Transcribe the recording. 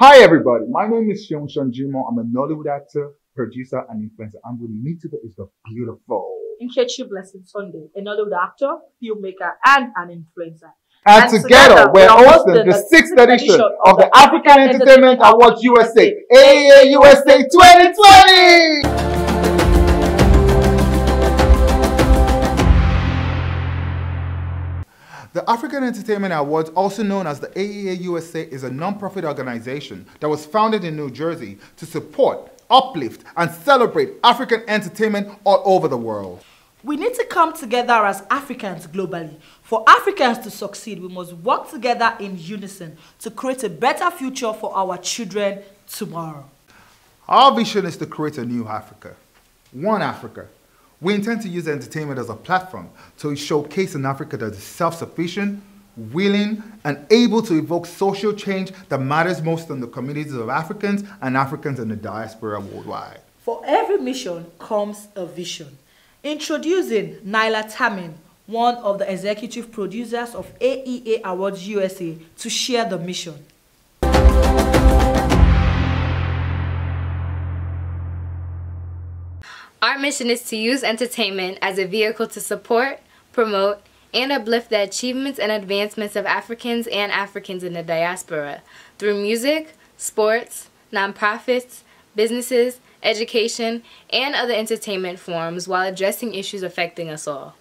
Hi everybody, my name is Seun Sean Jimoh. I'm a Nollywood actor, producer, and influencer. And with me today is the beautiful Nkechi Blessing Sunday, a Nollywood actor, filmmaker, and an influencer. And, and together, together, we're hosting the sixth edition of the African Entertainment Awards USA, AEA USA 2020! The African Entertainment Awards, also known as the AEA USA, is a non-profit organization that was founded in New Jersey to support, uplift, and celebrate African entertainment all over the world. We need to come together as Africans globally. For Africans to succeed, we must work together in unison to create a better future for our children tomorrow. Our vision is to create a new Africa. One Africa we intend to use entertainment as a platform to showcase an Africa that is self-sufficient, willing, and able to evoke social change that matters most in the communities of Africans and Africans in the diaspora worldwide. For every mission comes a vision. Introducing Nyla Tamin, one of the executive producers of AEA Awards USA, to share the mission. Mission is to use entertainment as a vehicle to support, promote, and uplift the achievements and advancements of Africans and Africans in the diaspora through music, sports, nonprofits, businesses, education, and other entertainment forms while addressing issues affecting us all.